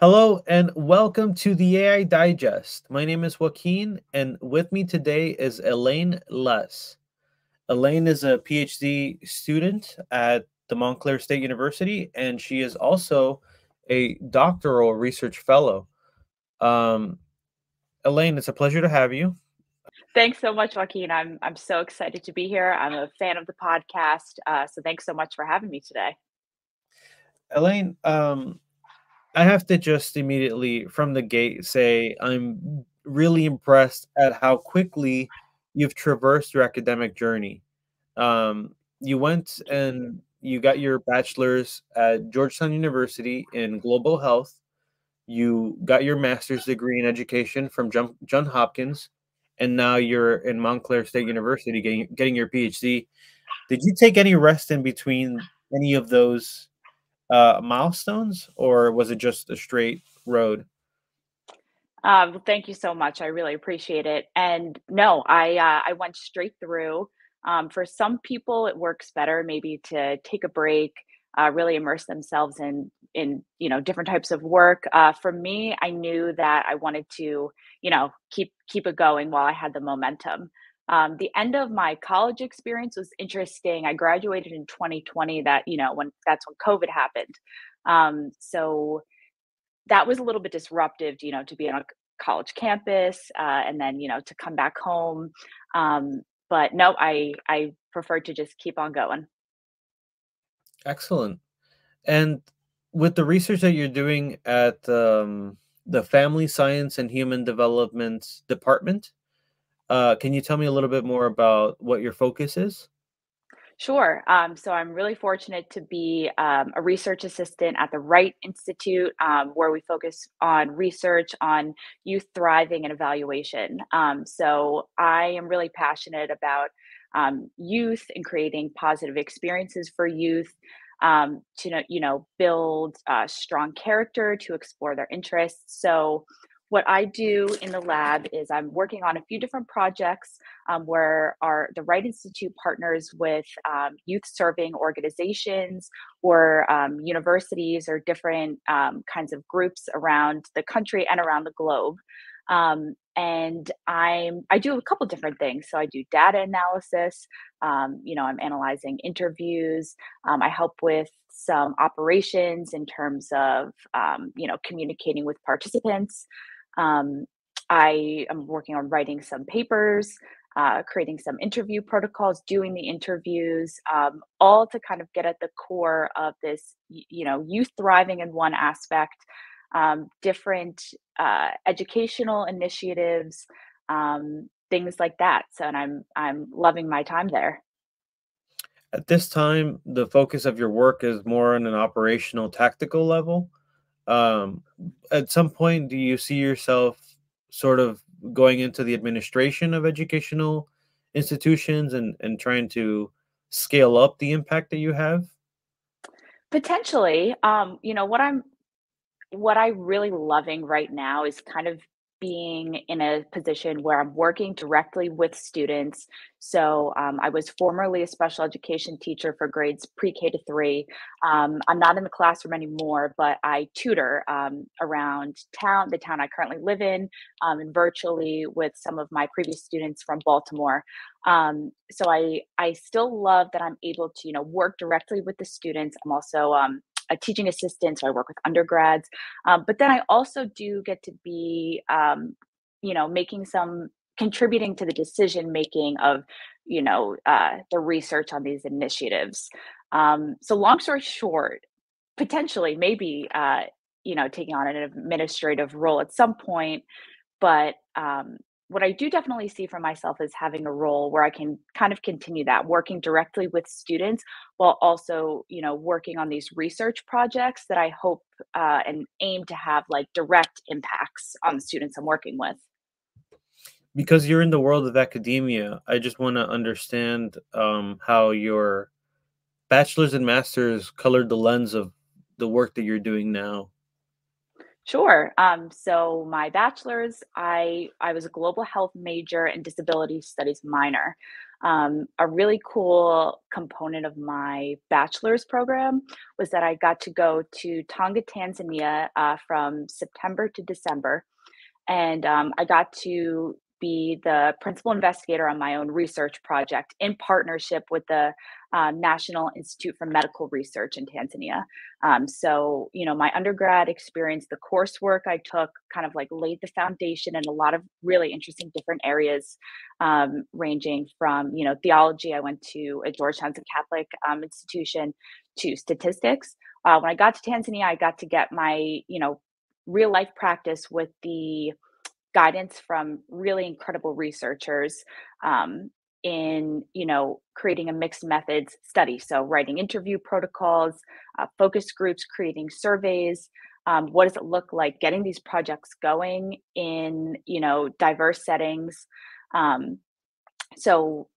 Hello and welcome to the AI Digest. My name is Joaquin, and with me today is Elaine Les. Elaine is a PhD student at the Montclair State University, and she is also a doctoral research fellow. Um, Elaine, it's a pleasure to have you. Thanks so much, Joaquin. I'm I'm so excited to be here. I'm a fan of the podcast, uh, so thanks so much for having me today. Elaine, um, I have to just immediately from the gate say I'm really impressed at how quickly you've traversed your academic journey. Um, you went and you got your bachelor's at Georgetown University in global health. You got your master's degree in education from John, John Hopkins, and now you're in Montclair State University getting getting your PhD. Did you take any rest in between any of those uh, milestones, or was it just a straight road? Well, thank you so much. I really appreciate it. And no, I uh, I went straight through. Um, for some people, it works better maybe to take a break, uh, really immerse themselves in in you know different types of work. Uh, for me, I knew that I wanted to you know keep keep it going while I had the momentum. Um, the end of my college experience was interesting. I graduated in 2020. That you know when that's when COVID happened. Um, so that was a little bit disruptive. You know, to be on a college campus uh, and then you know to come back home. Um, but no, I I prefer to just keep on going. Excellent. And with the research that you're doing at um, the Family Science and Human Development Department, uh, can you tell me a little bit more about what your focus is? Sure. Um, so I'm really fortunate to be um, a research assistant at the RYTE Institute, um, where we focus on research on youth thriving and evaluation. Um, so I am really passionate about um, youth and creating positive experiences for youth um, to you know build uh, strong character, to explore their interests. So what I do in the lab is I'm working on a few different projects um, where our the RYTE Institute partners with um, youth serving organizations or um, universities or different um, kinds of groups around the country and around the globe. Um, and I'm I do a couple different things. So I do data analysis. Um, you know, I'm analyzing interviews. I help with some operations in terms of you know communicating with participants. Um, I am working on writing some papers, uh, creating some interview protocols, doing the interviews, um, all to kind of get at the core of this, you know, youth thriving in one aspect, um, different uh, educational initiatives, um, things like that. So, and I'm I'm loving my time there. At this time, the focus of your work is more on an operational, tactical level. Um, at some point, do you see yourself sort of going into the administration of educational institutions and, and trying to scale up the impact that you have? Potentially. Um, you know, what I'm what I really loving right now is kind of being in a position where I'm working directly with students. So um, I was formerly a special education teacher for grades pre-K to three. Um, I'm not in the classroom anymore, but I tutor um, around town, the town I currently live in, um, and virtually with some of my previous students from Baltimore. Um, so I I still love that I'm able to you know work directly with the students. I'm also a teaching assistant, so I work with undergrads. Um, but then I also do get to be, um, you know, making some contributing to the decision making of, you know, uh, the research on these initiatives. Um, so long story short, potentially maybe, uh, you know, taking on an administrative role at some point, but um, what I do definitely see for myself is having a role where I can kind of continue that working directly with students while also, you know, working on these research projects that I hope uh, and aim to have like direct impacts on the students I'm working with. Because you're in the world of academia, I just want to understand um, how your bachelor's and master's colored the lens of the work that you're doing now. Sure. Um, so my bachelor's, I I was a global health major and disability studies minor. Um, a really cool component of my bachelor's program was that I got to go to Tanga, Tanzania uh, from September to December. And um, I got to be the principal investigator on my own research project in partnership with the uh, National Institute for Medical Research in Tanzania. Um, so, you know, my undergrad experience, the coursework I took kind of like laid the foundation in a lot of really interesting different areas, um, ranging from, you know, theology. I went to a Georgetown's a Catholic um, institution to statistics. Uh, when I got to Tanzania, I got to get my, you know, real life practice with the guidance from really incredible researchers um, in you know creating a mixed methods study. So writing interview protocols uh, focus groups creating surveys um, what does it look like getting these projects going in you know diverse settings um, so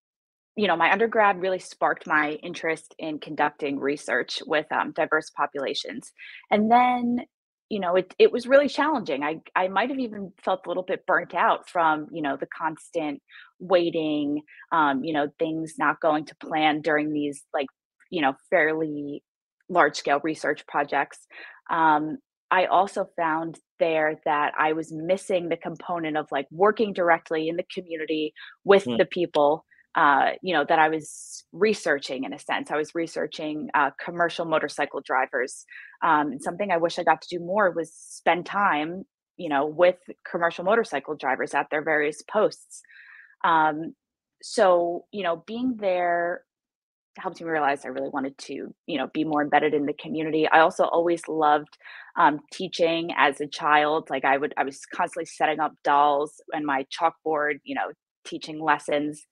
you know my undergrad really sparked my interest in conducting research with um, diverse populations. And then you know it it was really challenging i i might have even felt a little bit burnt out from you know the constant waiting um you know things not going to plan during these like you know fairly large scale research projects um i also found there that i was missing the component of like working directly in the community with mm. the people uh, you know, that I was researching in a sense. I was researching uh, commercial motorcycle drivers. Um, and something I wish I got to do more was spend time, you know, with commercial motorcycle drivers at their various posts. Um, so, you know, being there helped me realize I really wanted to, you know, be more embedded in the community. I also always loved um, teaching as a child. Like I would, I was constantly setting up dolls and my chalkboard, you know, teaching lessons.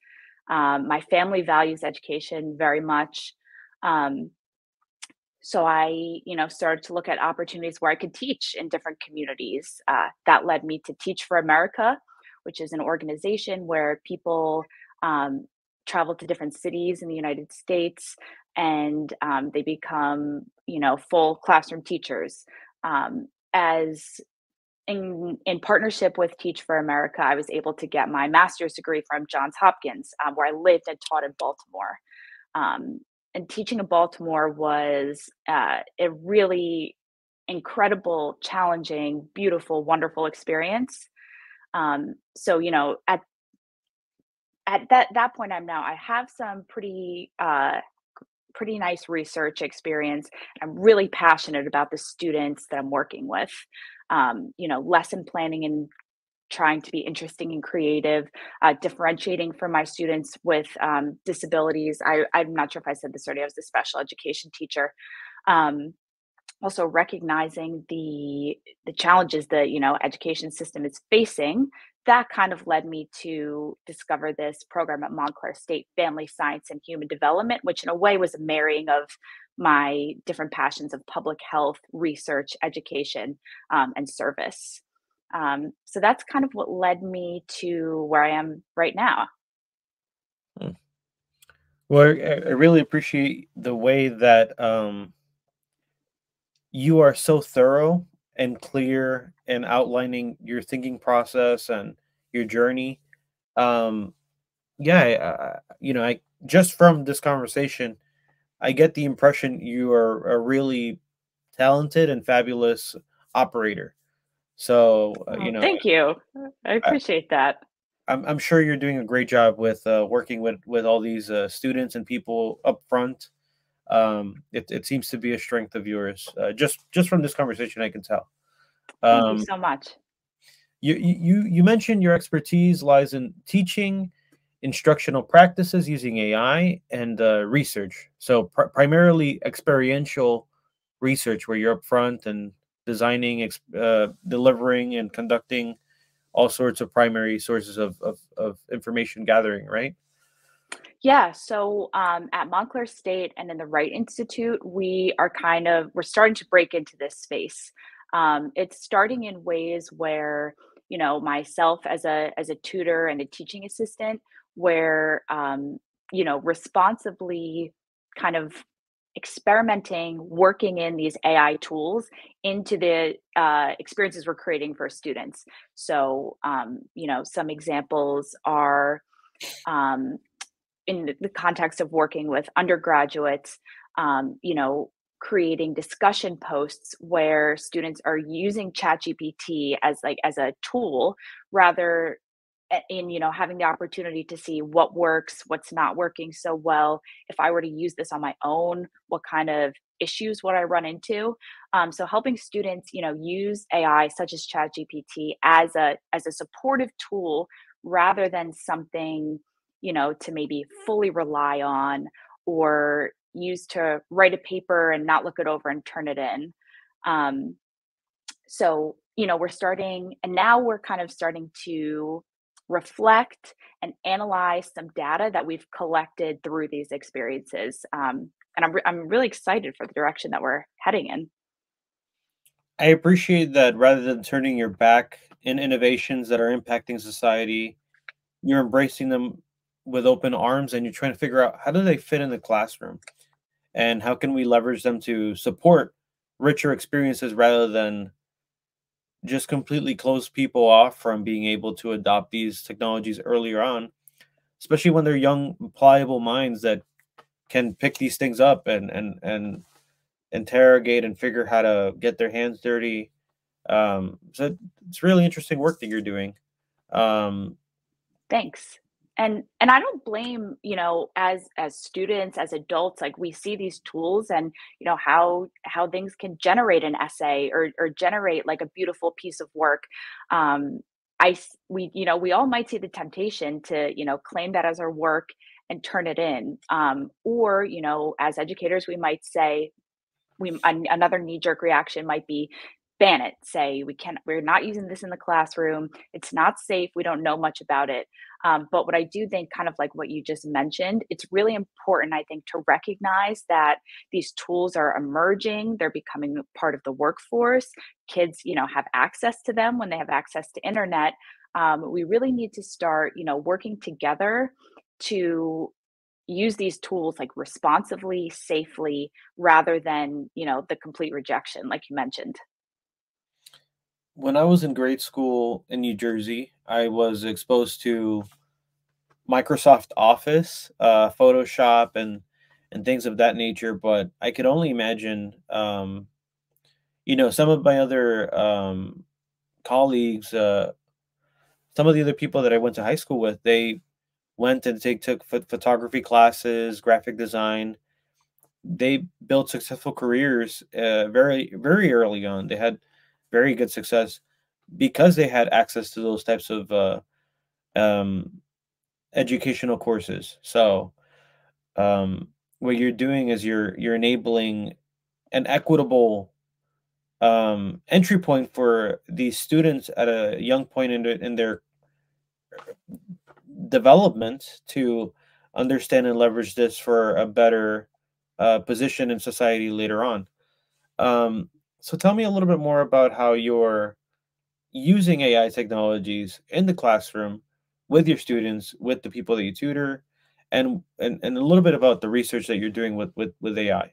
Um, my family values education very much. Um, so I, you know, started to look at opportunities where I could teach in different communities. Uh, that led me to Teach for America, which is an organization where people um, travel to different cities in the United States and um, they become, you know, full classroom teachers. Um, as in, in partnership with Teach for America, I was able to get my master's degree from Johns Hopkins, um, where I lived and taught in Baltimore. Um, and teaching in Baltimore was uh, a really incredible, challenging, beautiful, wonderful experience. Um, so, you know, at at that that point, I'm now I have some pretty uh, pretty nice research experience. I'm really passionate about the students that I'm working with um, you know, lesson planning and trying to be interesting and creative, uh, differentiating from my students with um, disabilities. I, I'm not sure if I said this already, I was a special education teacher. Um, also recognizing the the challenges the you know education system is facing that kind of led me to discover this program at montclair state family science and human development which in a way was a marrying of my different passions of public health, research, education, um, and service. Um, so that's kind of what led me to where I am right now. Hmm. Well, I, I really appreciate the way that um, you are so thorough and clear in outlining your thinking process and your journey. Um, yeah, I, you know, I just from this conversation, I get the impression you are a really talented and fabulous operator. So, uh, you know, thank you. I appreciate I, that. I'm, I'm sure you're doing a great job with uh, working with, with all these uh, students and people up front. Um, it, it seems to be a strength of yours. Uh, just just from this conversation, I can tell. Um, thank you um, so much. You, you you mentioned your expertise lies in teaching instructional practices using AI and uh, research. So pr- primarily experiential research, where you're upfront and designing, uh, delivering, and conducting all sorts of primary sources of, of, of information gathering, right? Yeah, so um, at Montclair State and in the RYTE Institute, we are kind of we're starting to break into this space. Um, it's starting in ways where you know myself as a as a tutor and a teaching assistant where um, you know responsibly kind of experimenting working in these ai tools into the uh, experiences we're creating for students so um, you know some examples are um, in the context of working with undergraduates, um, you know, creating discussion posts where students are using ChatGPT as like as a tool rather in you know having the opportunity to see what works what's not working so well. If i were to use this on my own what kind of issues would i run into? Um, so helping students you know use ai such as chat gpt as a as a supportive tool rather than something you know to maybe fully rely on or use to write a paper and not look it over and turn it in um, so you know we're starting and now we're kind of starting to reflect and analyze some data that we've collected through these experiences. Um, and I'm, re- I'm really excited for the direction that we're heading in. I appreciate that rather than turning your back in innovations that are impacting society, you're embracing them with open arms and you're trying to figure out how do they fit in the classroom and how can we leverage them to support richer experiences rather than just completely close people off from being able to adopt these technologies earlier on, especially when they're young, pliable minds that can pick these things up and and and interrogate and figure how to get their hands dirty. Um, so it's really interesting work that you're doing. Um, Thanks and and i don't blame you know as as students as adults like we see these tools and you know how how things can generate an essay or or generate like a beautiful piece of work. Um i we you know we all might see the temptation to you know claim that as our work and turn it in. Um or you know as educators we might say we an, another knee jerk reaction might be ban it say we can't we're not using this in the classroom it's not safe we don't know much about it. Um, but what i do think kind of like what you just mentioned it's really important i think to recognize that these tools are emerging they're becoming part of the workforce kids you know have access to them when they have access to internet. Um, we really need to start you know working together to use these tools like responsively safely rather than you know the complete rejection like you mentioned when I was in grade school in New Jersey, I was exposed to Microsoft Office, uh, Photoshop, and and things of that nature. But I could only imagine, um, you know, some of my other um, colleagues, uh, some of the other people that I went to high school with, they went and take took photography classes, graphic design. They built successful careers uh, very very early on. They had very good success because they had access to those types of uh, um, educational courses. So, um, what you're doing is you're you're enabling an equitable um, entry point for these students at a young point in, in their development to understand and leverage this for a better uh, position in society later on. Um, so tell me a little bit more about how you're using AI technologies in the classroom with your students, with the people that you tutor, and and, and a little bit about the research that you're doing with with, with AI.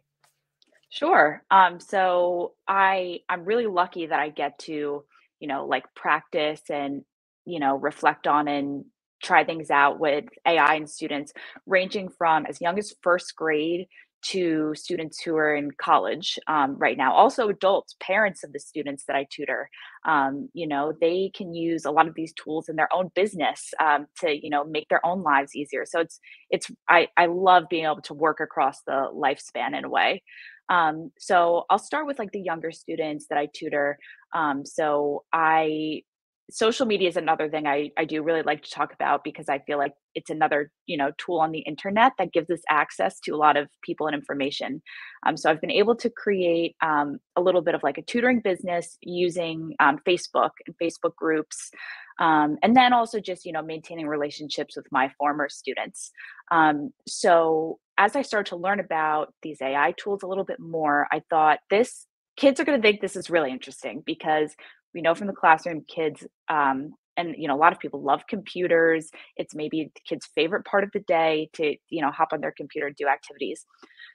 Sure. Um, so I I'm really lucky that I get to, you know, like practice and, you know, reflect on and try things out with AI and students ranging from as young as first grade to students who are in college um, right now. Also adults parents of the students that i tutor um, you know they can use a lot of these tools in their own business um, to you know make their own lives easier. So it's it's i i love being able to work across the lifespan in a way. Um, so i'll start with like the younger students that i tutor. Um, so i social media is another thing I, I do really like to talk about because I feel like it's another you know tool on the internet that gives us access to a lot of people and information. Um, so I've been able to create um, a little bit of like a tutoring business using um, Facebook and Facebook groups, um, and then also just you know maintaining relationships with my former students. Um, so as I started to learn about these AI tools a little bit more, I thought this kids are going to think this is really interesting because we know from the classroom kids um, and you know a lot of people love computers it's maybe the kids favorite part of the day to you know hop on their computer and do activities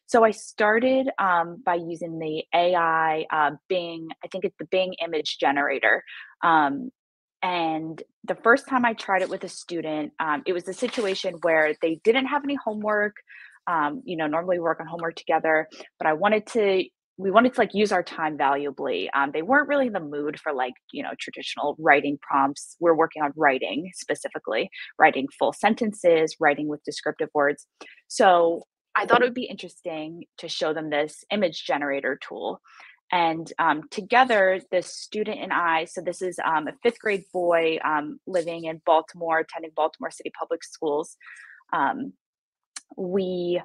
so i started um, by using the ai uh, bing i think it's the bing image generator um, and the first time I tried it with a student, um, it was a situation where they didn't have any homework. Um, you know, normally we work on homework together, but I wanted to we wanted to like use our time valuably. Um, they weren't really in the mood for like you know traditional writing prompts. We're working on writing specifically, writing full sentences, writing with descriptive words. So I thought it would be interesting to show them this image generator tool. And um, together, the student and I, so this is um, a fifth grade boy um, living in Baltimore, attending Baltimore City Public Schools. Um, we,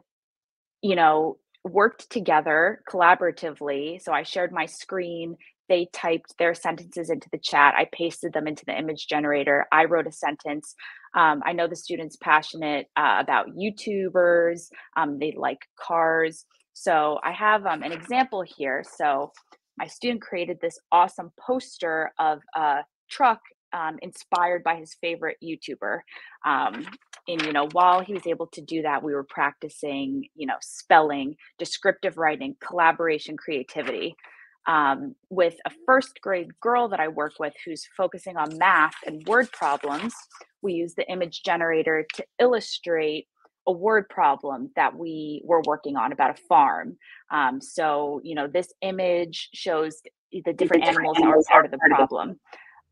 you know, worked together collaboratively. So I shared my screen. They typed their sentences into the chat. I pasted them into the image generator. I wrote a sentence. Um, I know the students passionate uh, about YouTubers. Um, they like cars. So I have um, an example here. So my student created this awesome poster of a truck um, inspired by his favorite YouTuber. Um, and you know, while he was able to do that, we were practicing, you know, spelling, descriptive writing, collaboration, creativity. Um, with a first grade girl that I work with who's focusing on math and word problems, we use the image generator to illustrate a word problem that we were working on about a farm. Um, so, you know, this image shows the different animals that are part of the problem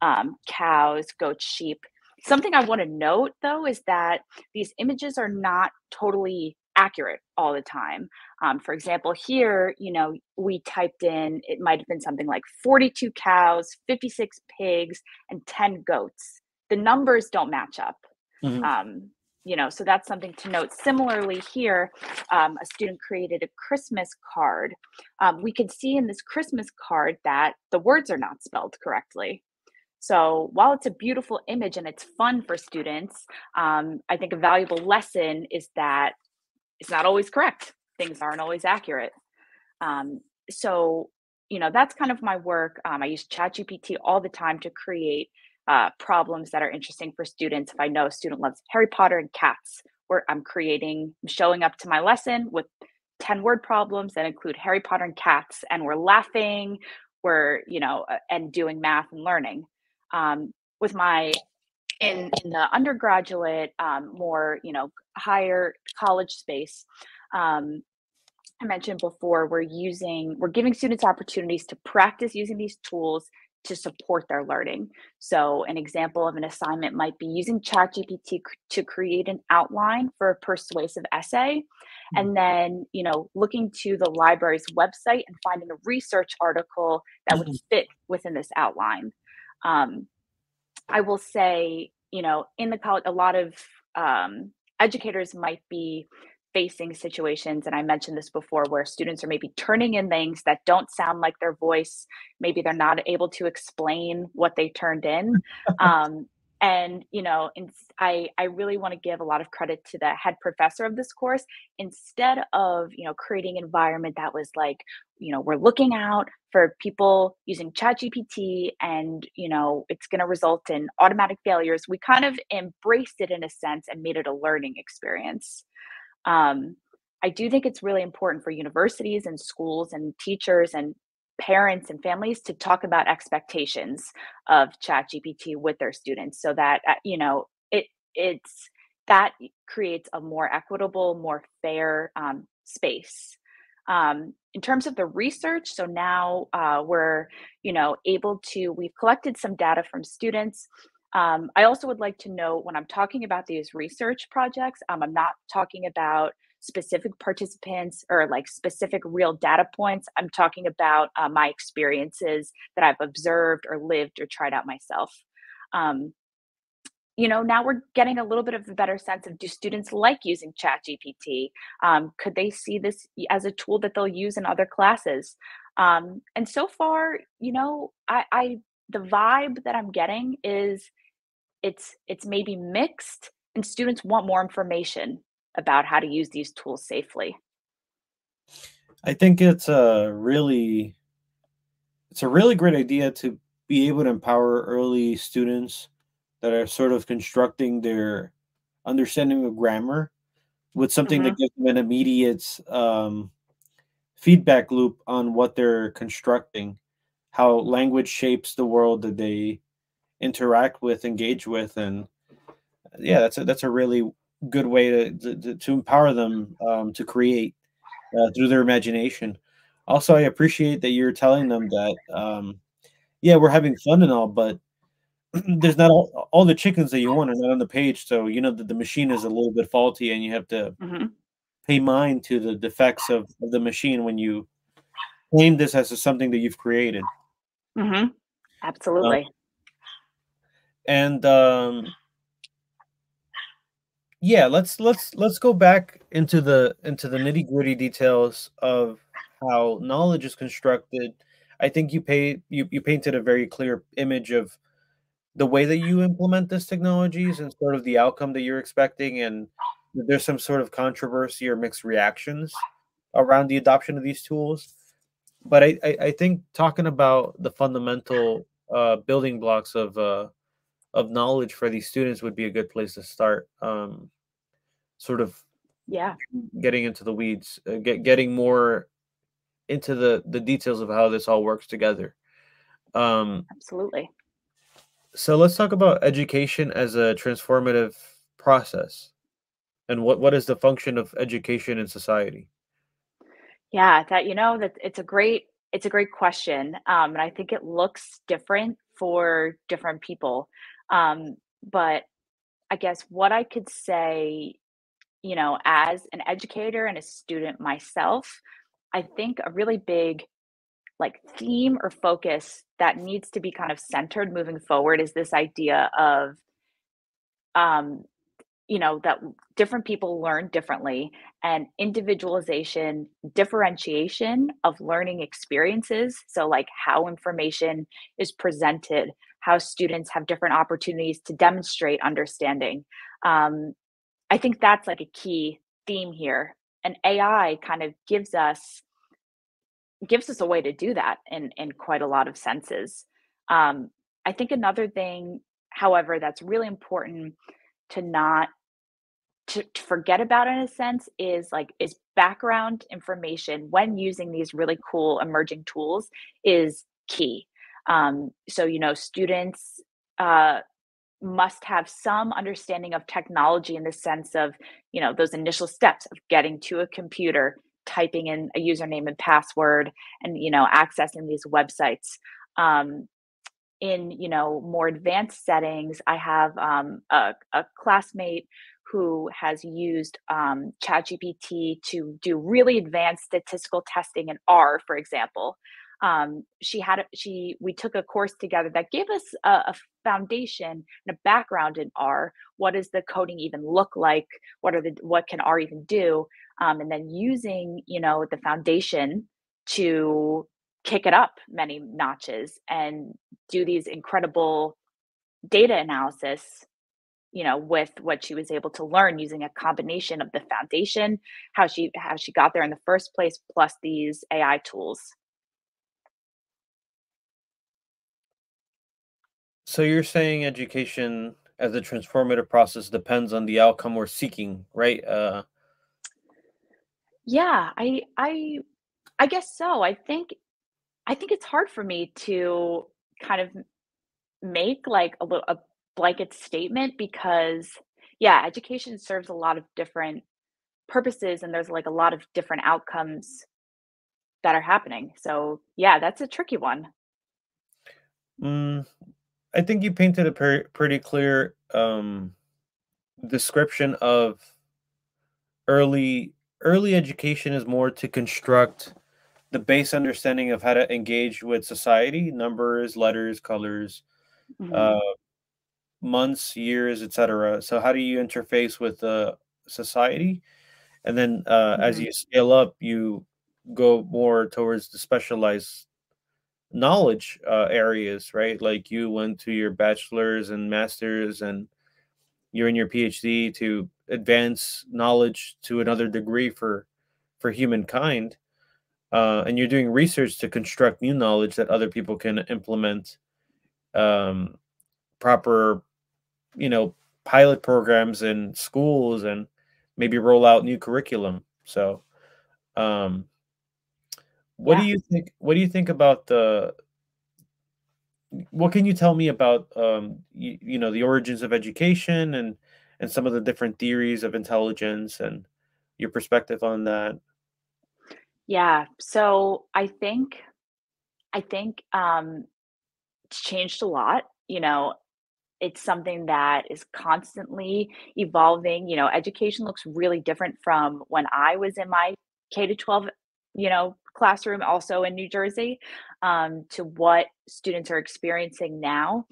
um, cows, goats, sheep. Something I want to note though is that these images are not totally accurate all the time. Um, for example, here, you know, we typed in, it might have been something like 42 cows, 56 pigs, and 10 goats. The numbers don't match up. Mm-hmm. Um, you know, so that's something to note. Similarly, here, um, a student created a Christmas card. Um, we can see in this Christmas card that the words are not spelled correctly. So while it's a beautiful image and it's fun for students, um, I think a valuable lesson is that it's not always correct. Things aren't always accurate. Um, so, you know, that's kind of my work. Um, I use ChatGPT all the time to create uh, problems that are interesting for students. If I know a student loves Harry Potter and cats, where I'm creating, showing up to my lesson with 10 word problems that include Harry Potter and cats, and we're laughing, we're, you know, uh, and doing math and learning um, with my in in the undergraduate um, more you know higher college space um, i mentioned before we're using we're giving students opportunities to practice using these tools to support their learning so an example of an assignment might be using chatgpt to create an outline for a persuasive essay mm-hmm. and then you know looking to the library's website and finding a research article that would mm-hmm. fit within this outline um, I will say, you know, in the college, a lot of um, educators might be facing situations, and I mentioned this before, where students are maybe turning in things that don't sound like their voice. Maybe they're not able to explain what they turned in. Um, and you know i i really want to give a lot of credit to the head professor of this course. Instead of you know creating environment that was like you know we're looking out for people using chat gpt and you know it's going to result in automatic failures we kind of embraced it in a sense and made it a learning experience. Um, i do think it's really important for universities and schools and teachers and parents and families to talk about expectations of chat gpt with their students so that uh, you know it it's that creates a more equitable more fair um, space. Um, in terms of the research so now uh, we're you know able to we've collected some data from students. Um, i also would like to note when i'm talking about these research projects um, i'm not talking about specific participants or like specific real data points. I'm talking about uh, my experiences that I've observed or lived or tried out myself. Um, you know, now we're getting a little bit of a better sense of do students like using Chat GPT? Um, could they see this as a tool that they'll use in other classes? Um, and so far, you know, I, I the vibe that I'm getting is it's it's maybe mixed and students want more information about how to use these tools safely? I think it's a really it's a really great idea to be able to empower early students that are sort of constructing their understanding of grammar with something mm-hmm. that gives them an immediate um, feedback loop on what they're constructing, how language shapes the world that they interact with, engage with, and yeah, that's a that's a really good way to to, to empower them um, to create uh, through their imagination. Also, I appreciate that you're telling them that um, yeah, we're having fun and all, but there's not all, all the chickens that you want are not on the page. So you know that the machine is a little bit faulty, and you have to mm-hmm. pay mind to the defects of, of the machine when you claim this as something that you've created. Mm-hmm. Absolutely. Um, and um, yeah, let's let's let's go back into the into the nitty gritty details of how knowledge is constructed. I think you pay you you painted a very clear image of the way that you implement this technologies and sort of the outcome that you're expecting and there's some sort of controversy or mixed reactions around the adoption of these tools but I, I, I think talking about the fundamental uh, building blocks of uh, of knowledge for these students would be a good place to start. Um, sort of, yeah, getting into the weeds, uh, get getting more into the the details of how this all works together. Um, Absolutely. So let's talk about education as a transformative process, and what what is the function of education in society? Yeah, that you know that it's a great it's a great question, um, and I think it looks different for different people. Um, but I guess what I could say, you know, as an educator and a student myself, I think a really big like theme or focus that needs to be kind of centered moving forward is this idea of um, you know that different people learn differently and individualization differentiation of learning experiences. So like how information is presented how students have different opportunities to demonstrate understanding. Um, i think that's like a key theme here and ai kind of gives us gives us a way to do that in in quite a lot of senses. Um, i think another thing however that's really important to not to, to, forget about in a sense is like is background information when using these really cool emerging tools is key um, so you know students uh, must have some understanding of technology in the sense of you know those initial steps of getting to a computer typing in a username and password and you know accessing these websites. Um, in you know more advanced settings i have um, a, a, classmate who has used um, chatgpt to do really advanced statistical testing in r for example um, she had a, she we took a course together that gave us a, a, foundation and a background in r what does the coding even look like? What are the what can r even do? Um, and then using you know the foundation to kick it up many notches and do these incredible data analysis you know with what she was able to learn using a combination of the foundation how she how she got there in the first place plus these ai tools so you're saying education as a transformative process depends on the outcome we're seeking right uh yeah i i i guess so i think I think it's hard for me to kind of make like a little a blanket statement because yeah, education serves a lot of different purposes and there's like a lot of different outcomes that are happening. So, yeah, that's a tricky one. Mm, I think you painted a pretty, pretty clear um, description of early early education is more to construct the base understanding of how to engage with society numbers letters colors mm-hmm. uh, months years etc so how do you interface with the uh, society and then uh, mm-hmm. as you scale up you go more towards the specialized knowledge uh, areas right? Like you went to your bachelor's and master's and you're in your phd to advance knowledge to another degree for for humankind uh, and you're doing research to construct new knowledge that other people can implement um, proper you know pilot programs in schools and maybe roll out new curriculum. So um, what yeah. do you think what do you think about the what can you tell me about um, you, you know the origins of education and and some of the different theories of intelligence and your perspective on that? Yeah. So I think I think um, it's changed a lot. You know, it's something that is constantly evolving. You know, education looks really different from when I was in my K to 12, you know, classroom, also in New Jersey, um, to what students are experiencing now.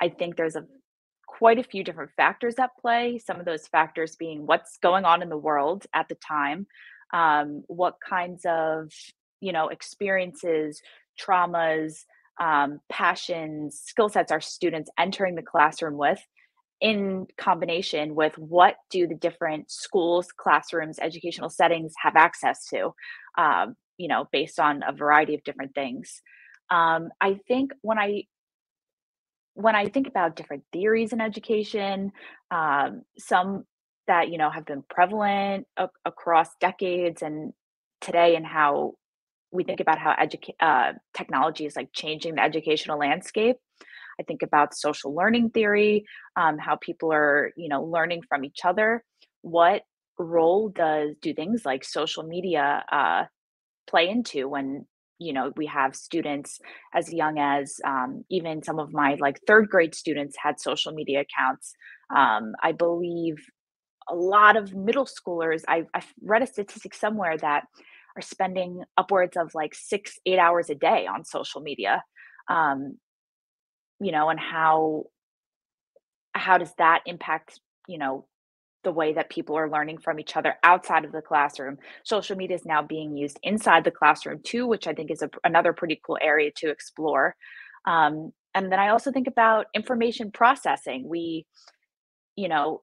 I think there's a quite a few different factors at play. Some of those factors being what's going on in the world at the time, um, what kinds of you know experiences, traumas, um, passions, skill sets our students entering the classroom with in combination with what do the different schools classrooms educational settings have access to um, you know based on a variety of different things. Um, i think when i when i think about different theories in education um, some that you know have been prevalent a- across decades and today and how we think about how educa- uh, technology is like changing the educational landscape. I think about social learning theory um, how people are you know learning from each other. What role does do things like social media uh, play into when you know we have students as young as um, even some of my like third grade students had social media accounts um, i believe a lot of middle schoolers I've, I've read a statistic somewhere that are spending upwards of like six, eight hours a day on social media. Um, you know, and how how does that impact, you know, the way that people are learning from each other outside of the classroom. Social media is now being used inside the classroom too, which I think is a, another pretty cool area to explore. Um, and then I also think about information processing. We, you know,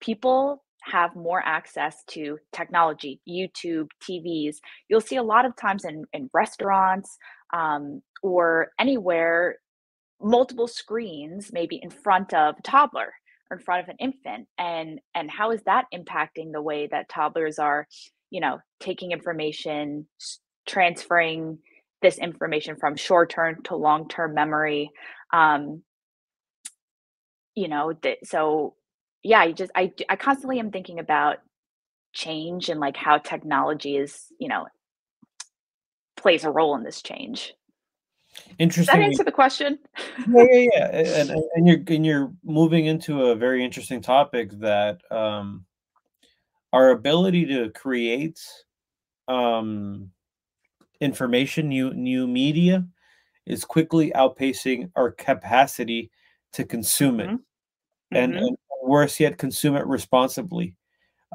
people have more access to technology, YouTube, TVs. You'll see a lot of times in, in restaurants um, or anywhere, multiple screens maybe in front of a toddler in front of an infant. And and how is that impacting the way that toddlers are, you know, taking information, transferring this information from short-term to long-term memory. Um, you know, th- so yeah, I just I I constantly am thinking about change and like how technology is, you know, plays a role in this change. Does that answer the question? Yeah, yeah, yeah. And, and and you're and you're moving into a very interesting topic that um, our ability to create um, information, new new media, is quickly outpacing our capacity to consume it, Mhm, and, mhm. and worse yet, consume it responsibly.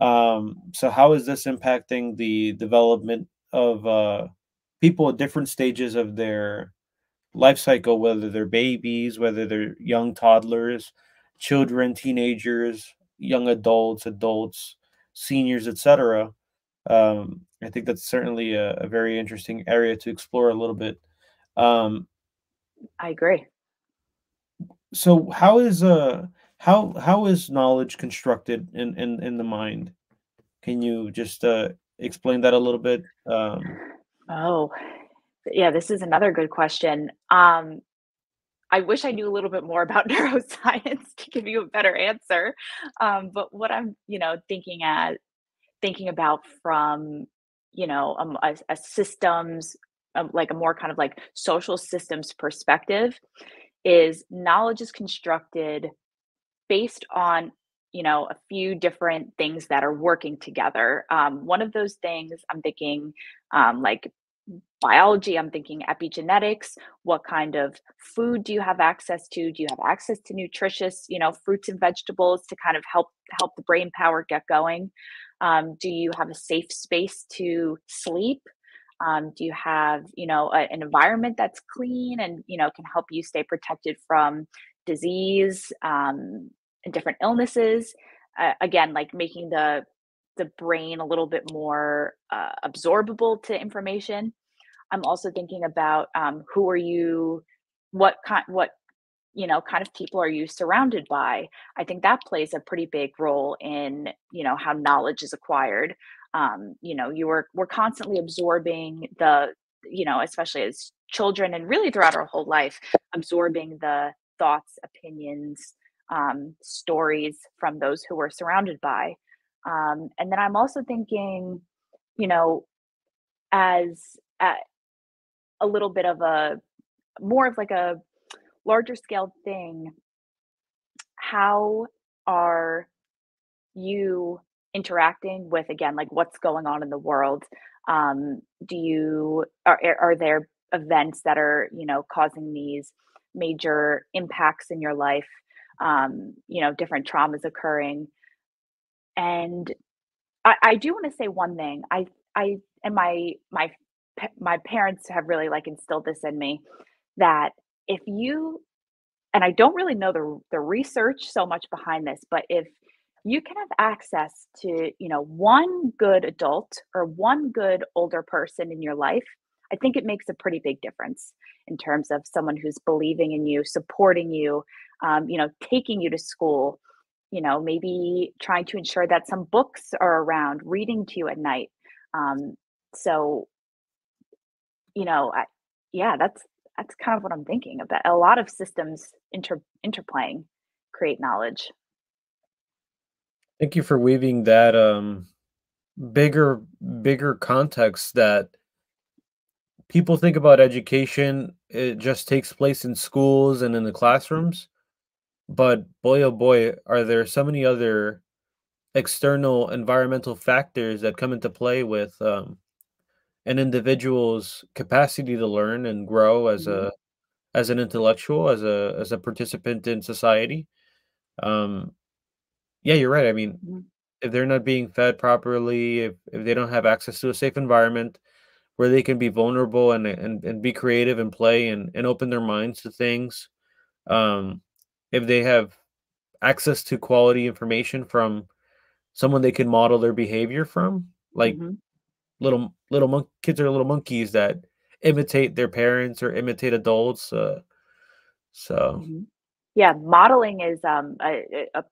Um, so, how is this impacting the development of uh, people at different stages of their life cycle, whether they're babies, whether they're young toddlers, children, teenagers, young adults, adults, seniors, etc. Um, I think that's certainly a, a very interesting area to explore a little bit. Um, I agree. so how is uh how how is knowledge constructed in in, in the mind? Can you just uh, explain that a little bit? Um, Oh, yeah, this is another good question. Um, I wish I knew a little bit more about neuroscience to give you a better answer. Um, but what I'm, you know, thinking at thinking about from, you know, um, a, a systems, um, like a more kind of like social systems perspective, is knowledge is constructed based on you know a few different things that are working together um, one of those things i'm thinking um, like biology i'm thinking epigenetics what kind of food do you have access to? Do you have access to nutritious you know fruits and vegetables to kind of help help the brain power get going? Um, do you have a safe space to sleep? Um, do you have you know a, an environment that's clean and you know can help you stay protected from disease um, and different illnesses? Uh, again like making the the brain a little bit more uh, absorbable to information I'm also thinking about um, who are you, what kind, what you know, kind of people are you surrounded by? I think that plays a pretty big role in you know how knowledge is acquired. Um, you know, you are we're constantly absorbing the you know, especially as children and really throughout our whole life, absorbing the thoughts, opinions, um, stories from those who we're surrounded by. Um, and then I'm also thinking, you know, as a, a little bit of a more of like a larger scale thing, how are you interacting with again like what's going on in the world? Um do you are are there events that are you know causing these major impacts in your life? Um you know different traumas occurring? And i i do want to say one thing. I i and my my my parents have really like instilled this in me that if you and I don't really know the the research so much behind this, but if you can have access to, you know, one good adult or one good older person in your life, I think it makes a pretty big difference in terms of someone who's believing in you, supporting you, um, you know, taking you to school, you know, maybe trying to ensure that some books are around, reading to you at night. Um, so, you know, I, yeah, that's that's kind of what I'm thinking. That a lot of systems inter interplaying create knowledge. Thank you for weaving that um bigger bigger context that people think about education it just takes place in schools and in the classrooms but boy oh boy are there so many other external environmental factors that come into play with um, an individual's capacity to learn and grow as Mhm, a as an intellectual as a as a participant in society um yeah you're right i mean mhm, if they're not being fed properly if, if they don't have access to a safe environment where they can be vulnerable and and, and be creative and play and, and open their minds to things um if they have access to quality information from someone they can model their behavior from like mhm, little little mon- kids are little monkeys that imitate their parents or imitate adults uh, so mhm. Yeah, modeling is um, a, a a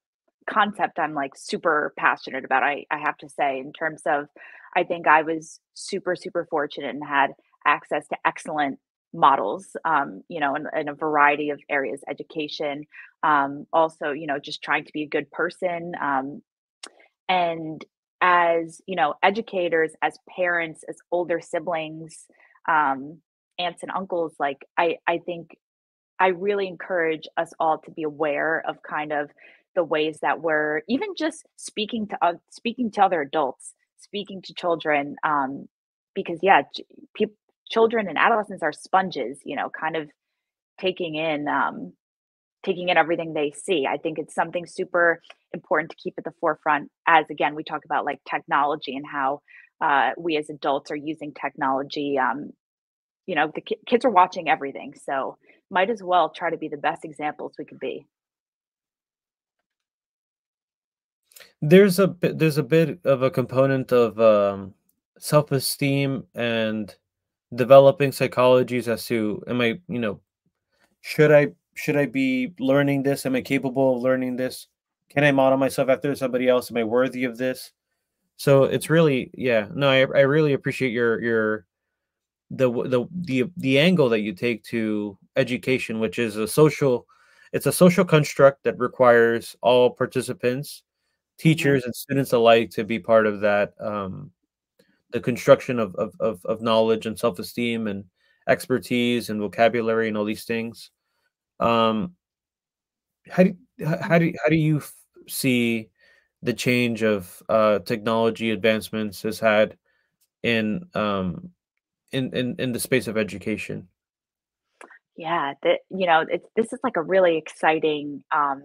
concept I'm like super passionate about. I, I have to say, in terms of, I think I was super, super fortunate and had access to excellent models, um, you know, in, in a variety of areas, education, um, also, you know, just trying to be a good person. Um, and as, you know, educators, as parents, as older siblings, um, aunts and uncles, like I, I think I really encourage us all to be aware of kind of the ways that we're even just speaking to oth- speaking to other adults, speaking to children, um, because yeah, peop children and adolescents are sponges, you know, kind of taking in um, taking in everything they see. I think it's something super important to keep at the forefront. As again, we talk about like technology and how uh, we as adults are using technology. Um, you know, the ki- kids are watching everything, so might as well try to be the best examples we could be. there's a bit there's a bit of a component of um, self-esteem and developing psychologies as to am i you know should i should i be learning this am i capable of learning this can i model myself after somebody else am i worthy of this so it's really yeah no i, I really appreciate your your the the the the angle that you take to education, which is a social, it's a social construct that requires all participants, Mhm, teachers and students alike, to be part of that. Um, the construction of of of, of knowledge and self esteem and expertise and vocabulary and all these things. Um, how do how do how do you see the change of uh, technology advancements has had in um, in, in in the space of education? Yeah, that you know, it's this is like a really exciting um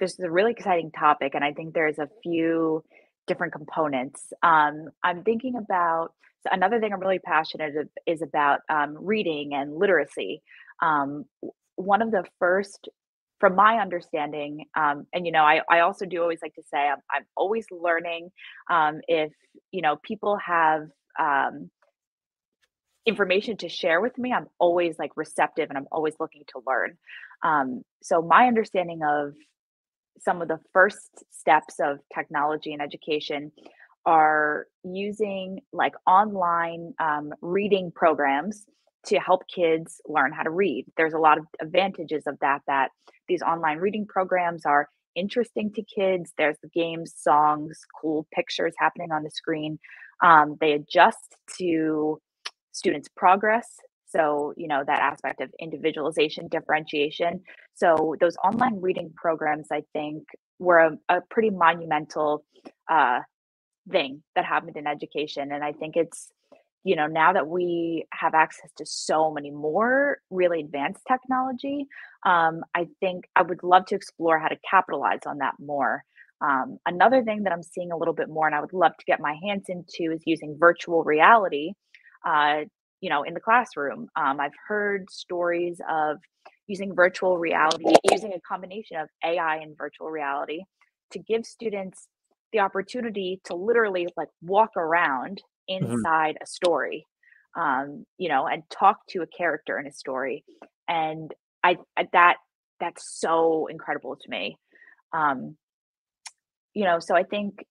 this is a really exciting topic and I think there's a few different components. Um I'm thinking about another thing I'm really passionate of, is about um, reading and literacy. Um, one of the first, from my understanding, um, and you know, I, I also do always like to say I'm, I'm always learning. Um, if you know, people have um, information to share with me, I'm always like receptive and I'm always looking to learn. Um, so my understanding of some of the first steps of technology and education are using like online um, reading programs to help kids learn how to read. There's a lot of advantages of that, that these online reading programs are interesting to kids. There's the games, songs, cool pictures happening on the screen. Um, they adjust to students' progress. So, you know, that aspect of individualization, differentiation. So, those online reading programs, I think, were a, a pretty monumental uh, thing that happened in education. And I think it's, you know, now that we have access to so many more really advanced technology, um, I think I would love to explore how to capitalize on that more. Um, another thing that I'm seeing a little bit more, and I would love to get my hands into, is using virtual reality. Uh, you know, in the classroom, um, I've heard stories of using virtual reality, using a combination of AI and virtual reality to give students the opportunity to literally like walk around. Inside mm-hmm. a story um, you know and talk to a character in a story and I, I that that's so incredible to me um, you know so i think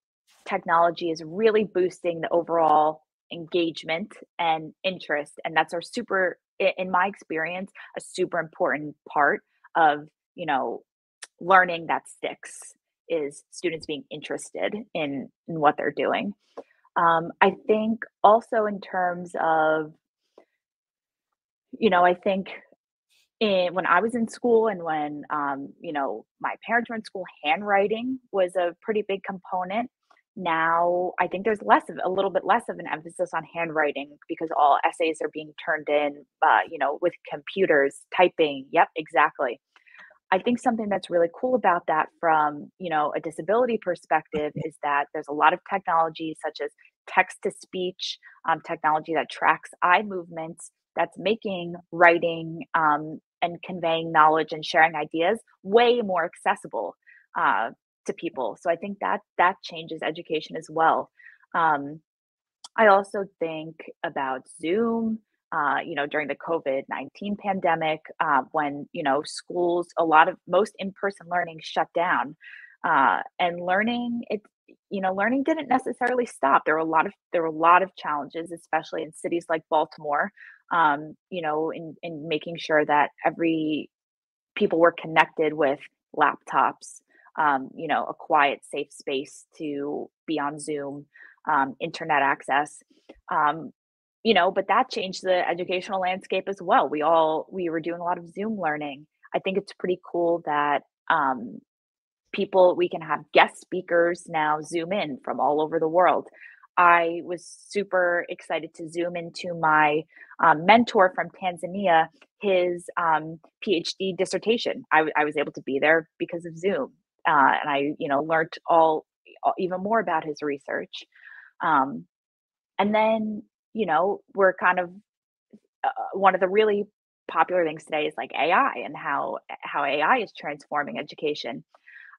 technology is really boosting the overall engagement and interest and that's our super in my experience a super important part of you know learning that sticks is students being interested in, in what they're doing. Um, I think also in terms of, you know, I think in, when I was in school and when, um, you know, my parents were in school, handwriting was a pretty big component. Now, I think there's less of a little bit less of an emphasis on handwriting because all essays are being turned in, uh, you know, with computers, typing. Yep, exactly. I think something that's really cool about that from, you know, a disability perspective is that there's a lot of technology such as text to speech um, technology that tracks eye movements that's making writing um, and conveying knowledge and sharing ideas way more accessible uh, to people. So I think that that changes education as well. Um, I also think about Zoom uh, you know, during the COVID 19 pandemic, uh, when, you know, schools, a lot of most in person learning shut down. Uh, and learning, it, you know, learning didn't necessarily stop. There were a lot of there were a lot of challenges, especially in cities like Baltimore. Um, you know, in in making sure that every people were connected with laptops, um, you know, a quiet, safe space to be on Zoom, um, internet access. Um, you know but that changed the educational landscape as well. We all we were doing a lot of zoom learning. I think it's pretty cool that um, people we can have guest speakers now zoom in from all over the world. I was super excited to zoom into my um, mentor from tanzania his um, phd dissertation. I, I was able to be there because of zoom uh, and i you know learned all even more about his research. Um, and then you know, we're kind of uh, one of the really popular things today is like AI and how how AI is transforming education.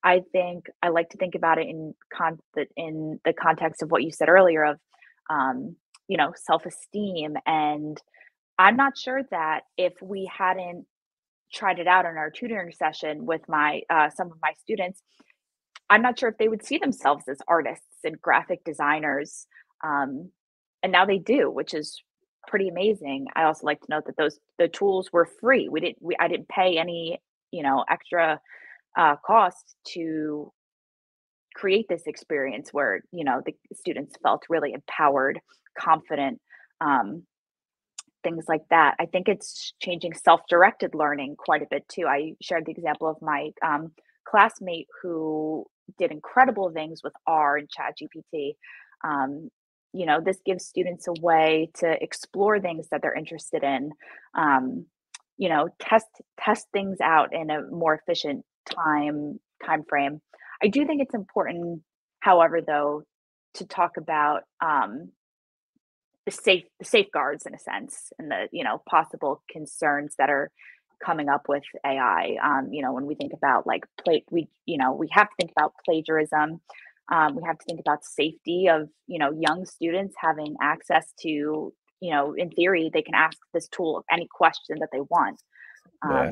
I think I like to think about it in con in the context of what you said earlier of um, you know self-esteem and I'm not sure that if we hadn't tried it out in our tutoring session with my uh, some of my students, I'm not sure if they would see themselves as artists and graphic designers um, and now they do, which is pretty amazing. I also like to note that those the tools were free. We didn't we I didn't pay any, you know, extra uh, cost to create this experience where you know the students felt really empowered, confident, um, things like that. I think it's changing self-directed learning quite a bit too. I shared the example of my um, classmate who did incredible things with R and ChatGPT. Um, you know this gives students a way to explore things that they're interested in um, you know test test things out in a more efficient time time frame. I do think it's important however though to talk about um, the safe the safeguards in a sense and the you know possible concerns that are coming up with ai um, you know when we think about like plate we you know we have to think about plagiarism um, we have to think about safety of you know young students having access to you know in theory they can ask this tool any question that they want. Um, yeah.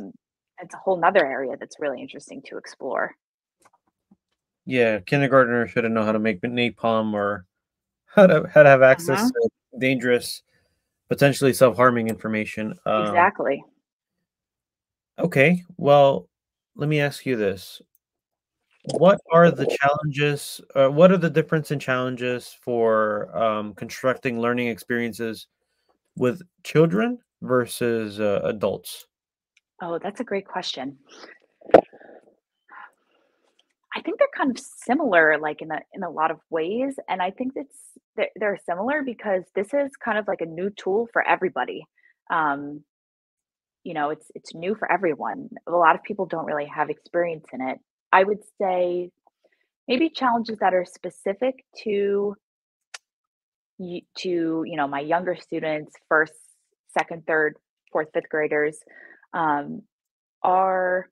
It's a whole nother area that's really interesting to explore. Yeah, kindergartner shouldn't know how to make napalm or how to how to have access Uh-huh. to dangerous, potentially self-harming information. Um, Exactly. okay, well, let me ask you this. What are the challenges, uh, what are the difference in challenges for, um, constructing learning experiences with children versus, uh, adults? Oh, that's a great question. I think they're kind of similar, like, in a in a lot of ways, and I think it's they're they're similar because this is kind of like a new tool for everybody. Um, you know, it's it's new for everyone. A lot of people don't really have experience in it. I would say maybe challenges that are specific to y to, you know, my younger students, 1st, 2nd, 3rd, 4th, 5th graders, um, are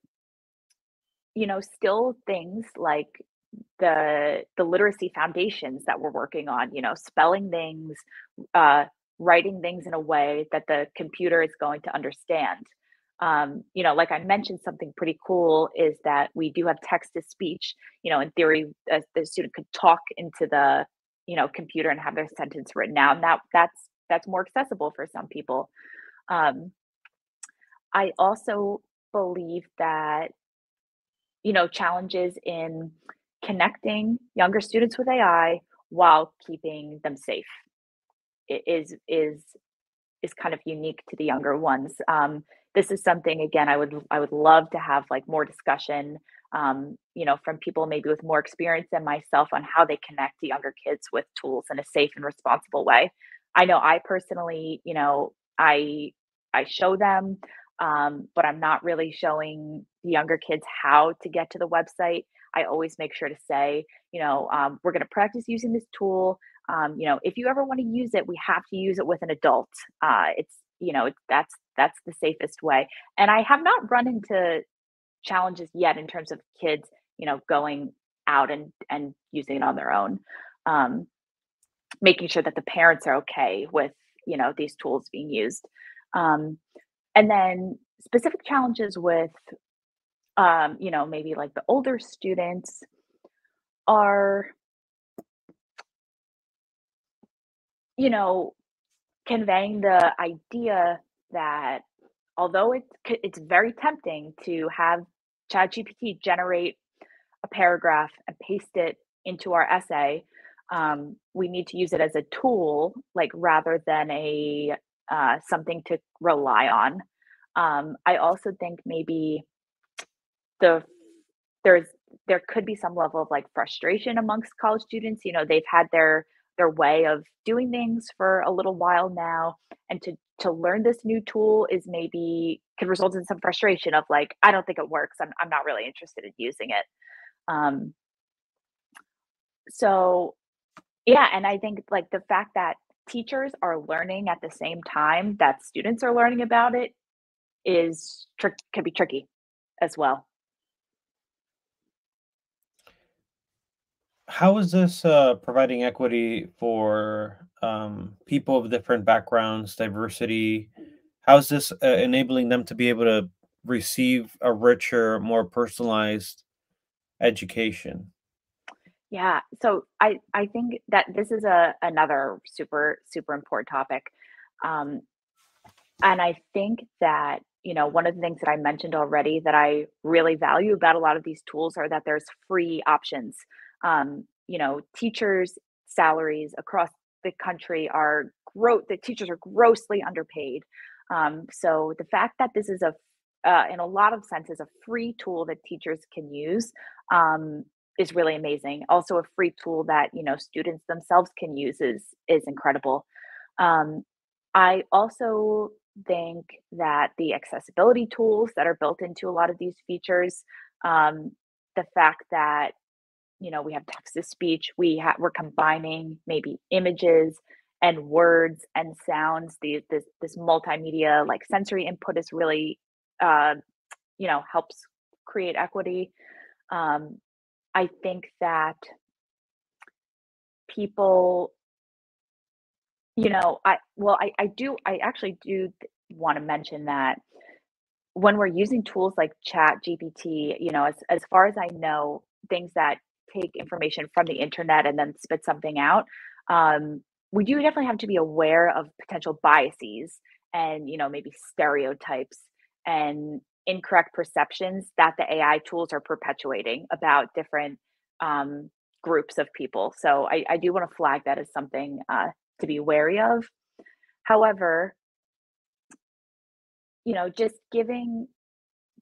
you know, still things like the the literacy foundations that we're working on, you know, spelling things, uh, writing things in a way that the computer is going to understand. Um, you know, like I mentioned, something pretty cool is that we do have text to speech. You know, in theory, uh, the student could talk into the you know computer and have their sentence written out, and that that's that's more accessible for some people. Um, I also believe that you know, challenges in connecting younger students with AI while keeping them safe is is is kind of unique to the younger ones. Um, this is something again I would I would love to have like more discussion, um, you know, from people maybe with more experience than myself on how they connect to younger kids with tools in a safe and responsible way. I know I personally, you know, I I show them, um, but I'm not really showing the younger kids how to get to the website. I always make sure to say, you know, um, we're going to practice using this tool. Um, you know, if you ever want to use it, we have to use it with an adult. Uh, it's you know, that's that's the safest way. And I have not run into challenges yet in terms of kids, you know, going out and and using it on their own. Um, making sure that the parents are okay with, you know, these tools being used. Um, and then specific challenges with, um, you know, maybe like the older students are, you know, conveying the idea that although it's it's very tempting to have ChatGPT generate a paragraph and paste it into our essay, um, we need to use it as a tool, like rather than a uh, something to rely on. Um, I also think maybe the there's there could be some level of like frustration amongst college students. You know, they've had their their way of doing things for a little while now, and to to learn this new tool is maybe could result in some frustration of like, I don't think it works. I'm I'm not really interested in using it. Um, so yeah, and I think like the fact that teachers are learning at the same time that students are learning about it is trick can be tricky as well. How is this uh, providing equity for um, people of different backgrounds, diversity? How is this uh, enabling them to be able to receive a richer, more personalized education? Yeah, so I I think that this is a another super super important topic. Um, and I think that, you know, one of the things that I mentioned already that I really value about a lot of these tools are that there's free options. Um, you know, teachers' salaries across the country are gro the teachers are grossly underpaid. Um, so the fact that this is a uh, in a lot of senses a free tool that teachers can use um, is really amazing. Also, a free tool that you know students themselves can use is is incredible. Um, I also think that the accessibility tools that are built into a lot of these features, um, the fact that you know we have text to speech, we have we're combining maybe images and words and sounds. These this this multimedia like sensory input is really uh, you know helps create equity. Um, I think that people You know, I well, I I do I actually do wanna mention that when we're using tools like chat gpt you know, as as far as I know, things that take information from the internet and then spit something out, Um, we do definitely have to be aware of potential biases and, you know, maybe stereotypes and incorrect perceptions that the AI tools are perpetuating about different um, groups of people. So I, I do want to flag that as something uh, to be wary of. However, you know, just giving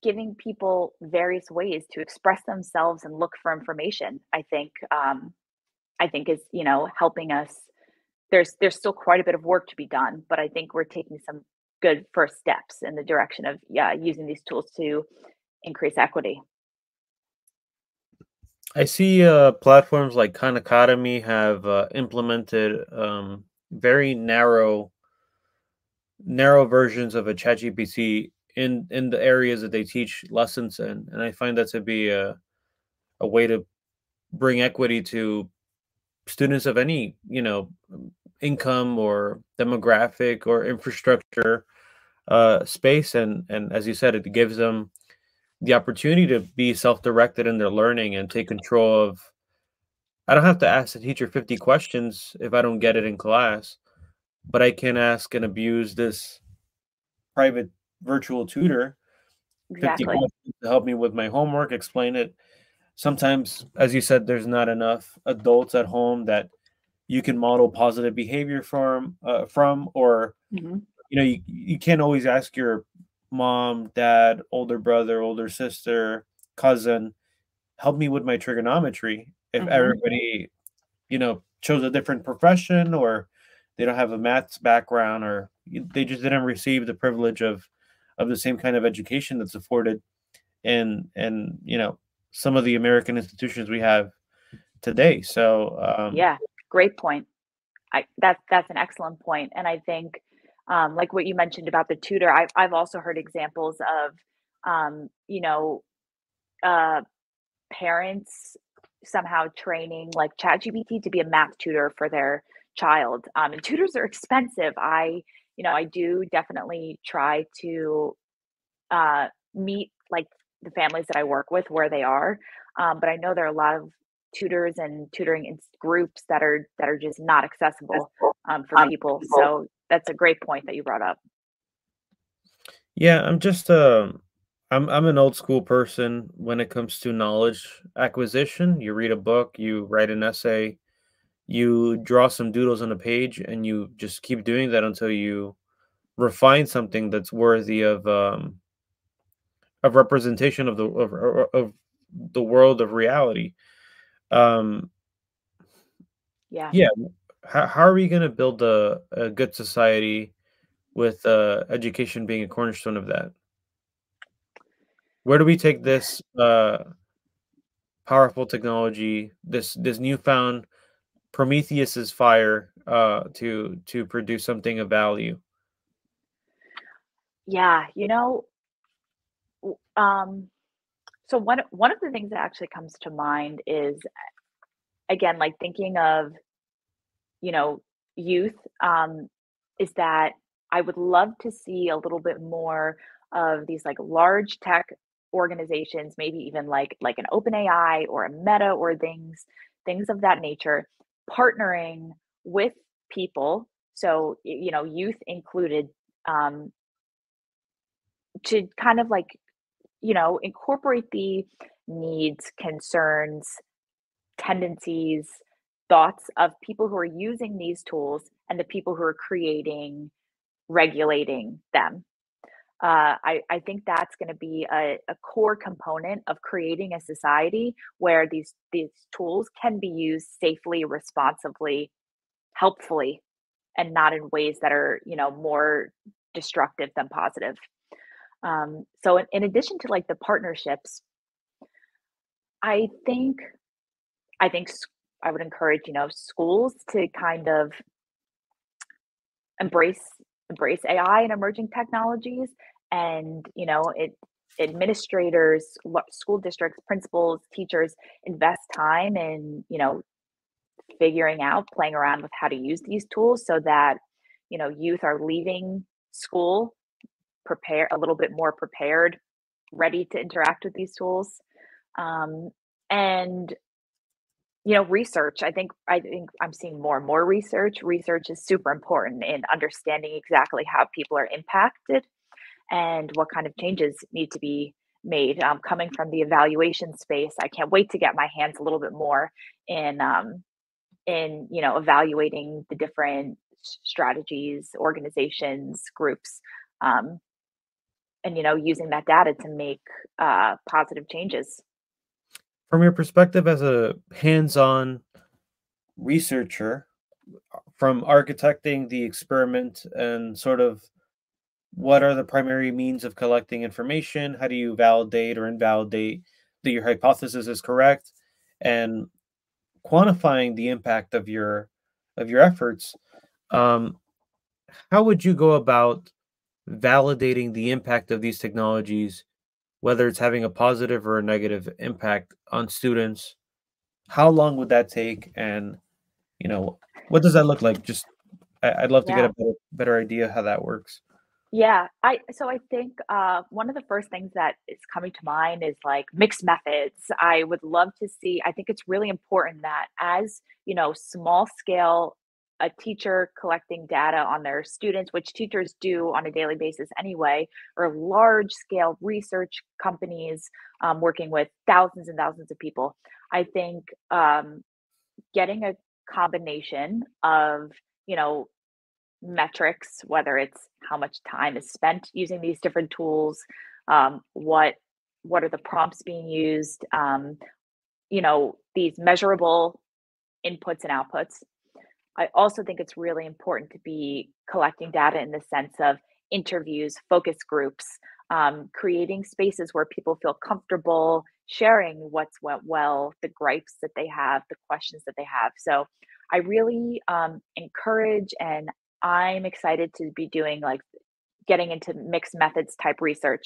giving people various ways to express themselves and look for information, I think um, I think is, you know, helping us. There's there's still quite a bit of work to be done, but I think we're taking some good first steps in the direction of yeah, using these tools to increase equity. I see uh, platforms like Khan Academy have uh, implemented um, very narrow narrow versions of a ChatGPT in in the areas that they teach lessons in, and I find that to be a a way to bring equity to students of any you know income or demographic or infrastructure uh, space, and and as you said, it gives them the opportunity to be self-directed in their learning and take control of. I don't have to ask the teacher 50 questions if I don't get it in class but I can ask and abuse this private virtual tutor Exactly. to help me with my homework, explain it. Sometimes, as you said, there's not enough adults at home that you can model positive behavior from, uh, from, or Mhm. you know, you, you can't always ask your mom, dad, older brother, older sister, cousin, help me with my trigonometry. If Mhm. everybody, you know, chose a different profession or they don't have a maths background or they just didn't receive the privilege of of the same kind of education that's afforded in in you know some of the American institutions we have today. So um, Yeah, great point. I that's that's an excellent point, and I think, um, like what you mentioned about the tutor, I've I've also heard examples of, um, you know, uh, parents somehow training like ChatGPT to be a math tutor for their child. Um, and tutors are expensive. I, you know, I do definitely try to uh, meet like the families that I work with where they are. Um, but I know there are a lot of tutors and tutoring ins- groups that are that are just not accessible um, for people. So that's a great point that you brought up. yeah, I'm just um I'm I'm an old school person when it comes to knowledge acquisition. You read a book, you write an essay, you draw some doodles on a page, and you just keep doing that until you refine something that's worthy of um of representation of the of, of the world of reality. Um, Yeah. yeah, how, how are we going to build a, a good society with uh, education being a cornerstone of that? Where do we take this uh, powerful technology, this this newfound Prometheus's fire, uh, to to produce something of value? Yeah. You know, um, so one one of the things that actually comes to mind is again like thinking of you know youth um, is that I would love to see a little bit more of these like large tech organizations, maybe even like like an OpenAI or a Meta or things things of that nature, partnering with people. So you know, youth included, um, to kind of like you know incorporate the needs, concerns, tendencies, thoughts of people who are using these tools and the people who are creating regulating them. Uh, I, I think that's going to be a, a core component of creating a society where these these tools can be used safely, responsibly, helpfully, and not in ways that are you know more destructive than positive. Um, so in, in addition to like the partnerships, I think I think I would encourage you know schools to kind of embrace embrace AI and emerging technologies, and you know, it administrators, school districts, principals, teachers invest time in you know figuring out, playing around with how to use these tools, so that you know youth are leaving school prepare a little bit more prepared, ready to interact with these tools, um, and you know, research. I think I think I'm seeing more and more research. Research is super important in understanding exactly how people are impacted and what kind of changes need to be made. Um, coming from the evaluation space, I can't wait to get my hands a little bit more in um, in you know evaluating the different strategies, organizations, groups, um, and you know using that data to make uh, positive changes. From your perspective as a hands-on researcher, from architecting the experiment and sort of what are the primary means of collecting information? How do you validate or invalidate that your hypothesis is correct? And quantifying the impact of your of your efforts, um, how would you go about validating the impact of these technologies, whether it's having a positive or a negative impact on students? How long would that take? And you know, what does that look like? Just I, would love to Yeah. get a better, better idea how that works. Yeah, I so I think uh, one of the first things that is coming to mind is like mixed methods. I would love to see. I think it's really important that as you know, small scale, a teacher collecting data on their students, which teachers do on a daily basis anyway, or large scale research companies um, working with thousands and thousands of people. I think um, getting a combination of you know metrics, whether it's how much time is spent using these different tools, um, what what are the prompts being used, um, you know, these measurable inputs and outputs. I also think it's really important to be collecting data in the sense of interviews, focus groups, um, creating spaces where people feel comfortable sharing what's went well, the gripes that they have, the questions that they have. So I really um, encourage and I'm excited to be doing like getting into mixed methods type research.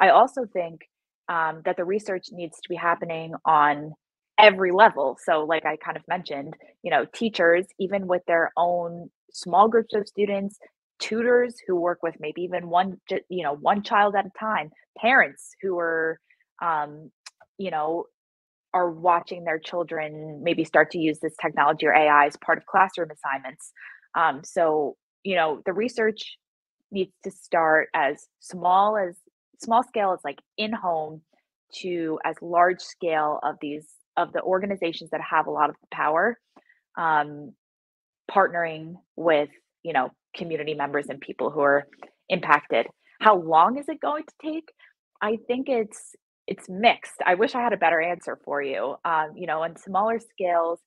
I also think um, that the research needs to be happening on every level. So, like I kind of mentioned, you know, teachers, even with their own small groups of students, tutors who work with maybe even one, you know, one child at a time, parents who are, um, you know, are watching their children maybe start to use this technology or AI as part of classroom assignments. Um, so, you know, the research needs to start as small as small scale as like in home to as large scale of these of the organizations that have a lot of power um, partnering with you know community members and people who are impacted. How long is it going to take? I think it's it's mixed. I wish i had a better answer for you. Um, you know on smaller scales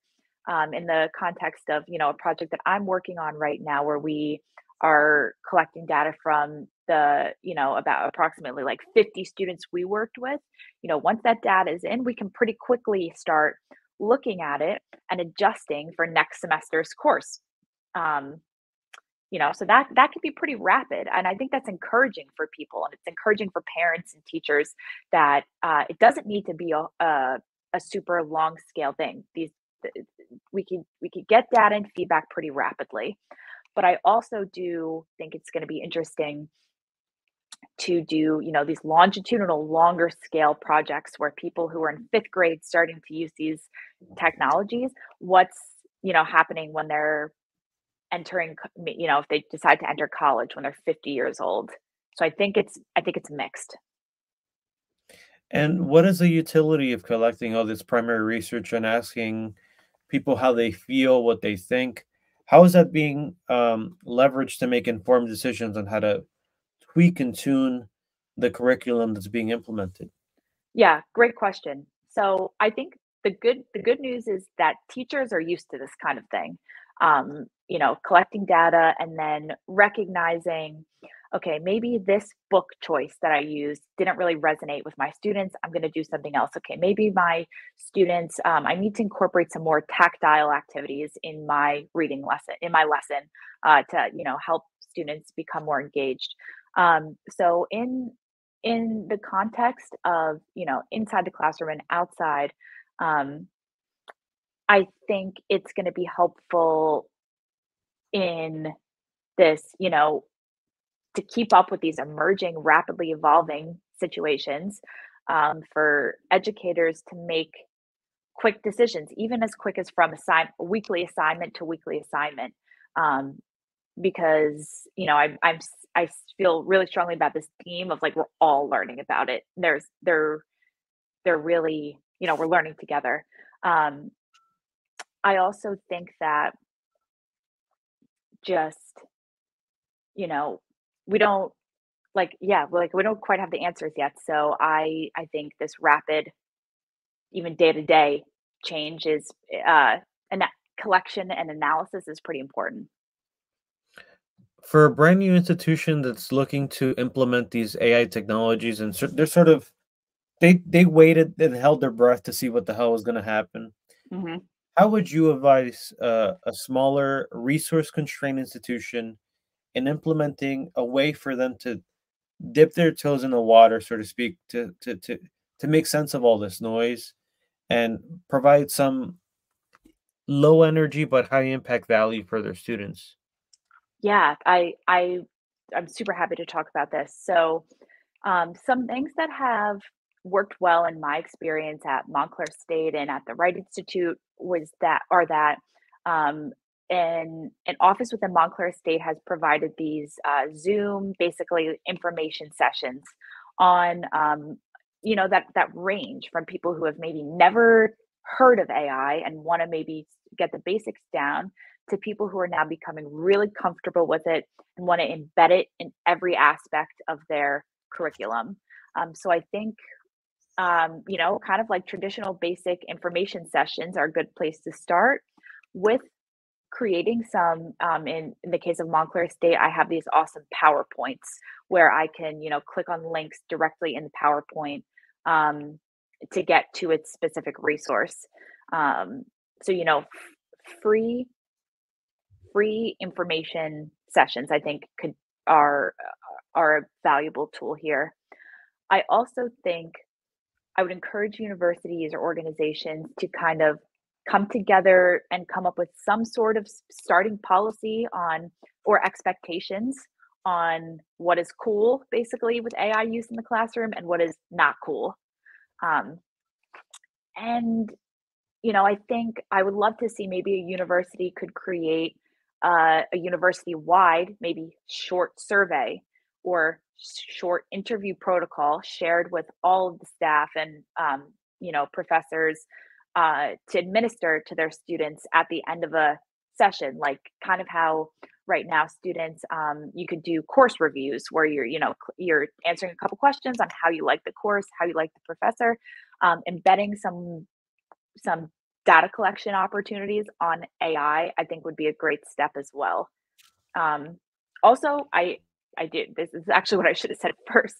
um, in the context of you know a project that i'm working on right now where we are collecting data from the you know about approximately like 50 students we worked with. You know once that data is in we can pretty quickly start looking at it and adjusting for next semester's course. Um, you know so that that could be pretty rapid and i think that's encouraging for people and it's encouraging for parents and teachers that uh, it doesn't need to be a, a, a super long scale thing. These we could we could get data and feedback pretty rapidly but i also do think it's going to be interesting to do you know these longitudinal longer scale projects where people who are in fifth grade starting to use these technologies what's you know happening when they're entering you know if they decide to enter college when they're 50 years old. So i think it's i think it's mixed. And what is the utility of collecting all this primary research and asking people how they feel, what they think? How is that being um, leveraged to make informed decisions on how to tweak and tune the curriculum that's being implemented? yeah great question so i think the good the good news is that teachers are used to this kind of thing um, you know collecting data and then recognizing okay, maybe this book choice that I used didn't really resonate with my students. I'm going to do something else. Okay, maybe my students, um, I need to incorporate some more tactile activities in my reading lesson, in my lesson, uh, to you know help students become more engaged. Um, so in in the context of you know inside the classroom and outside, um, I think it's going to be helpful in this you know to keep up with these emerging, rapidly evolving situations, um, for educators to make quick decisions, even as quick as from assign weekly assignment to weekly assignment. Um, because you know I, I'm I feel really strongly about this theme of like we're all learning about it. There's they're they're really you know we're learning together. Um, I also think that just you know we don't like yeah like we don't quite have the answers yet so i i think this rapid even day to day change is uh and collection and analysis is pretty important for a brand new institution that's looking to implement these ai technologies and they're sort of they they waited and held their breath to see what the hell was going to happen mm-hmm. how would you advise uh, a smaller resource constrained institution in implementing a way for them to dip their toes in the water, so to speak, to to to to make sense of all this noise and provide some low energy but high impact value for their students. Yeah, I I I'm super happy to talk about this. So, um, some things that have worked well in my experience at Montclair State and at the RYTE Institute was that are that um, and an office within Montclair State has provided these uh, Zoom, basically information sessions on, um, you know, that that range from people who have maybe never heard of AI and want to maybe get the basics down to people who are now becoming really comfortable with it and want to embed it in every aspect of their curriculum. Um, so I think, um, you know, kind of like traditional basic information sessions are a good place to start with creating some um, in, in the case of montclair state i have these awesome powerpoints where i can you know click on links directly in the powerpoint um, to get to its specific resource. Um, so you know f- free free information sessions i think could are are a valuable tool here. I also think i would encourage universities or organizations to kind of come together and come up with some sort of starting policy on or expectations on what is cool basically with AI use in the classroom and what is not cool. Um, and you know, I think I would love to see maybe a university could create uh, a university wide, maybe short survey or short interview protocol shared with all of the staff and um, you know professors uh, to administer to their students at the end of a session like kind of how right now students um, you could do course reviews where you're you know you're answering a couple questions on how you like the course how you like the professor um, embedding some some data collection opportunities on ai i think would be a great step as well. Um, also i I did. This is actually what I should have said first.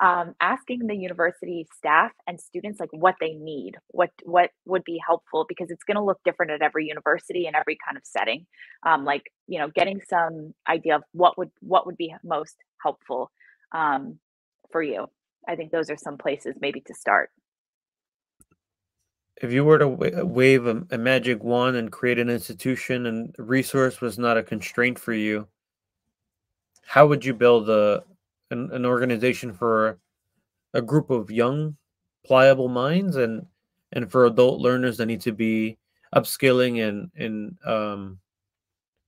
Um, asking the university staff and students like what they need, what what would be helpful, because it's going to look different at every university and every kind of setting. Um, like you know, getting some idea of what would what would be most helpful um, for you. I think those are some places maybe to start. If you were to wave a, a magic wand and create an institution, and resource was not a constraint for you, how would you build a an, an organization for a group of young pliable minds and and for adult learners that need to be upskilling in in um,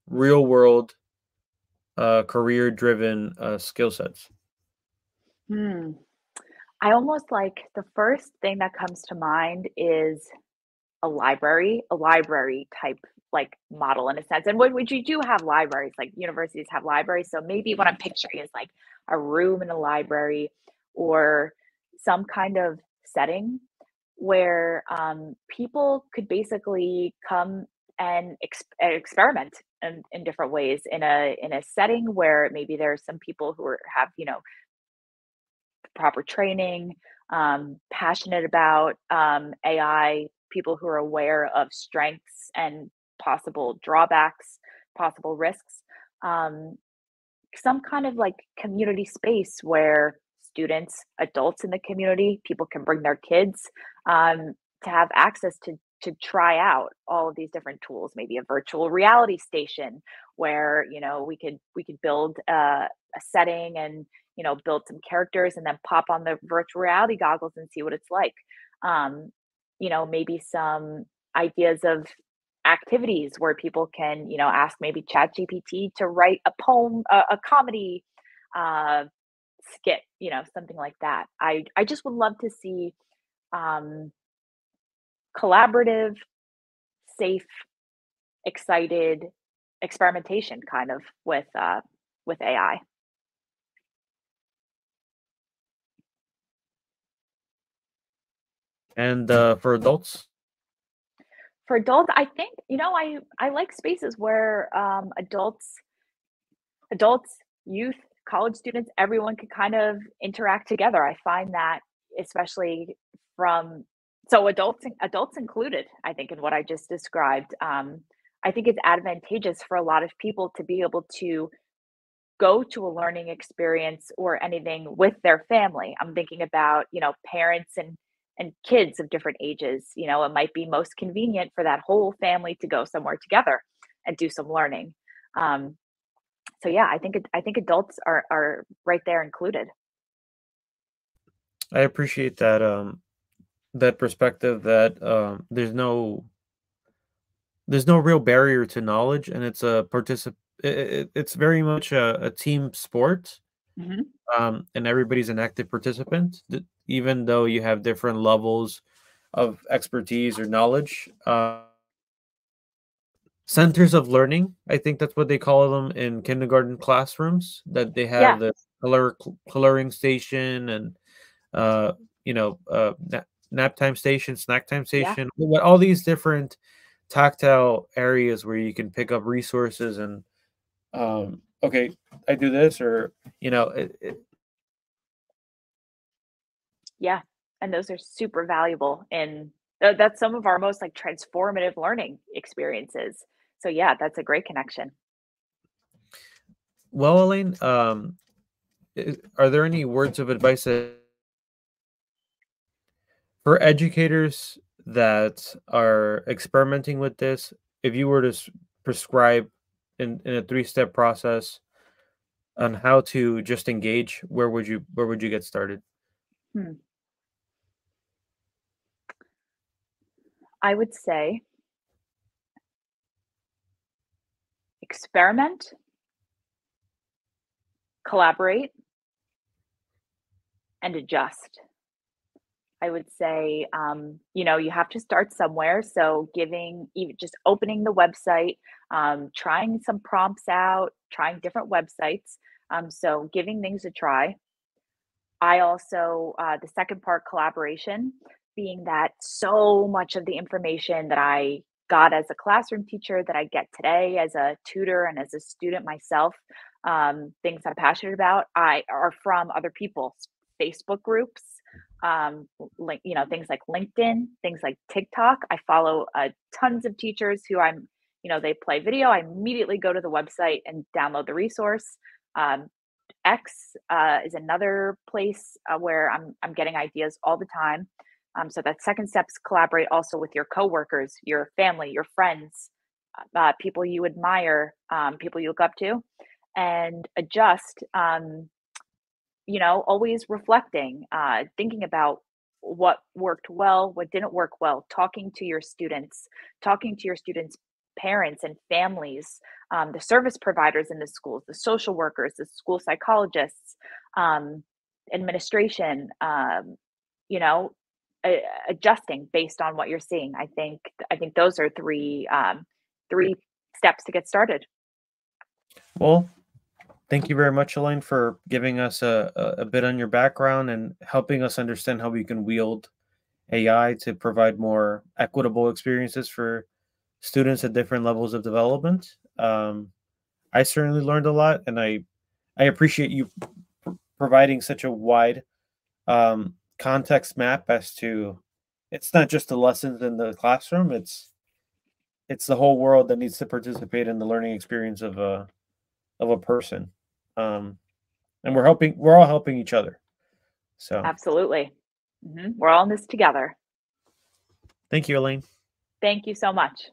real world uh, career driven uh, skill sets hmm. i almost like the first thing that comes to mind is a library a library type like model in a sense. And what would you do have libraries, like universities have libraries. So maybe what I'm picturing is like a room in a library or some kind of setting where um, people could basically come and ex- experiment in, in different ways in a in a setting where maybe there are some people who are, have you know proper training um, passionate about um, ai people who are aware of strengths and possible drawbacks, possible risks. Um, some kind of like community space where students, adults in the community, people can bring their kids um, to have access to to try out all of these different tools. Maybe a virtual reality station where you know we could we could build uh, a setting and you know build some characters and then pop on the virtual reality goggles and see what it's like. Um, you know, maybe some ideas of activities where people can, you know, ask maybe ChatGPT to write a poem, a, a comedy uh, skit, you know, something like that. I I just would love to see um, collaborative, safe, excited experimentation kind of with uh, with AI. And uh, for adults, For adults, I think, you know, I I like spaces where um, adults adults, youth, college students, everyone could kind of interact together. I find that especially from so adults adults included, I think in what I just described. Um, I think it's advantageous for a lot of people to be able to go to a learning experience or anything with their family. I'm thinking about, you know, parents and and kids of different ages. You know, it might be most convenient for that whole family to go somewhere together and do some learning. Um, so yeah, I think I think adults are are right there included. I appreciate that um, that perspective that um, there's no there's no real barrier to knowledge, and it's a particip. It, it, it's very much a, a team sport, hmm um, and everybody's an active participant, even though you have different levels of expertise or knowledge. Uh, centers of learning, I think that's what they call them in kindergarten classrooms. That they Yeah, have the color coloring station and uh, you know uh, nap, nap time station, snack time station, what- all these different tactile areas where you can pick up resources and um, okay, I do this or you know it, it, Yeah, and those are super valuable, and tha that's some of our most, like, transformative learning experiences. So, yeah, that's a great connection. well, Elaine, um, are there any words of advice For educators that are experimenting with this, if you were to prescribe in, in a three-step process on how to just engage, where would you where would you get started? Hmm. I would say experiment, collaborate, and adjust. I would say, um, you know, you have to start somewhere. So giving, even just opening the website, um, trying some prompts out, trying different websites. Um, so giving things a try. I also, uh, the second part, collaboration, being that so much of the information that I got as a classroom teacher that I get today as a tutor and as a student myself, um, things I'm passionate about, I are from other people's Facebook groups, um, like you know things like LinkedIn, things like TikTok. I follow uh, tons of teachers who I'm, you know, they play video. I immediately go to the website and download the resource. Um, X uh, is another place uh, where I'm I'm getting ideas all the time. Um, so that second steps collaborate also with your coworkers, your family, your friends, uh, uh, people you admire, um, people you look up to, and adjust. Um, you know, always reflecting, uh, thinking about what worked well, what didn't work well, talking to your students, talking to your students' parents and families, um, the service providers in the schools, the social workers, the school psychologists, um, administration, um, you know, adjusting based on what you're seeing. I think I think those are three um, three steps to get started. Well, thank you very much, Elaine, for giving us a, a, a bit on your background and helping us understand how we can wield AI to provide more equitable experiences for students at different levels of development. Um, I certainly learned a lot, and I I appreciate you providing such a wide um, context map as to it's not just the lessons in the classroom; it's it's the whole world that needs to participate in the learning experience of a of a person. Um, and we're helping we're all helping each other. So Absolutely. hmm We're all in this together. thank you, Elaine. Thank you so much.